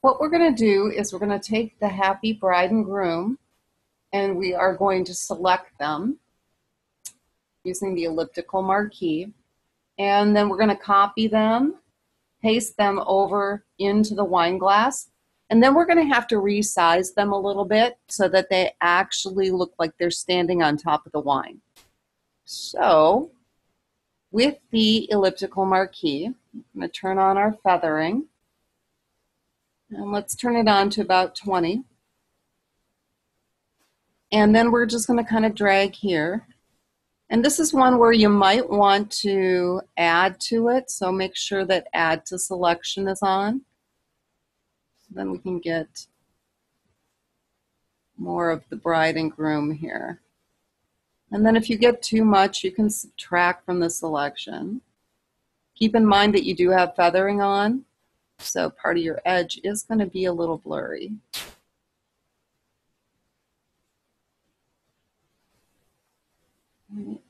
what we're going to do is we're going to take the happy bride and groom and we are going to select them using the elliptical marquee. And then we're going to copy them, paste them over into the wine glass. And then we're going to have to resize them a little bit so that they actually look like they're standing on top of the wine. So with the elliptical marquee, I'm going to turn on our feathering. And let's turn it on to about 20. And then we're just going to kind of drag here. And this is one where you might want to add to it. So make sure that add to selection is on. So then we can get more of the bride and groom here. And then if you get too much, you can subtract from the selection. Keep in mind that you do have feathering on, so part of your edge is going to be a little blurry.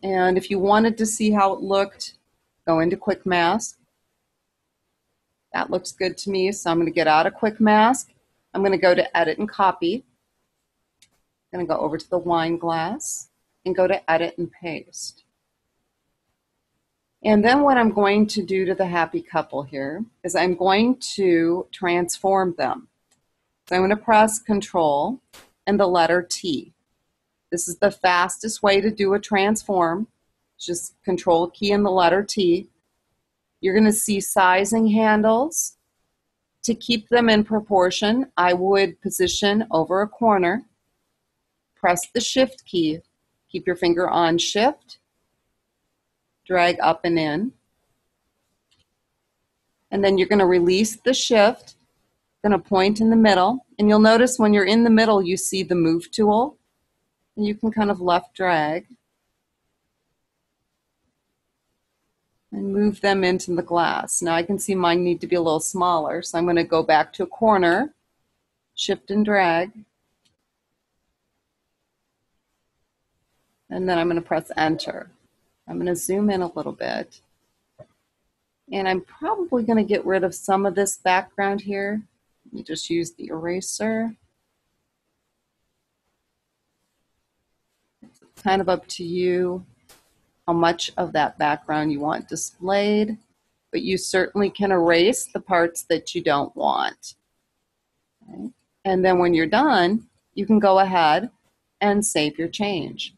And if you wanted to see how it looked, go into Quick Mask. That looks good to me, so I'm going to get out of Quick Mask. I'm going to go to Edit and Copy. I'm going to go over to the wine glass and go to Edit and Paste. And then what I'm going to do to the happy couple here is I'm going to transform them. So I'm going to press Control and the letter T. This is the fastest way to do a transform. Just Control key and the letter T. You're going to see sizing handles. To keep them in proportion, I would position over a corner. Press the Shift key. Keep your finger on Shift drag up and in. And then you're going to release the shift, going to point in the middle. And you'll notice when you're in the middle, you see the move tool. And you can kind of left drag and move them into the glass. Now I can see mine need to be a little smaller, so I'm going to go back to a corner, shift and drag. And then I'm going to press enter. I'm going to zoom in a little bit. And I'm probably going to get rid of some of this background here. Let me just use the eraser. It's kind of up to you how much of that background you want displayed, but you certainly can erase the parts that you don't want. Okay. And then when you're done, you can go ahead and save your change.